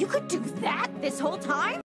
You could do that this whole time?